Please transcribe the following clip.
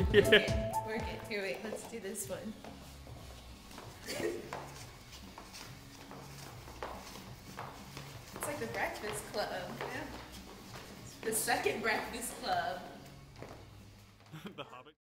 yeah. we're good. Here, wait, let's do this one. it's like the Breakfast Club. The second Breakfast Club. the Hobbit.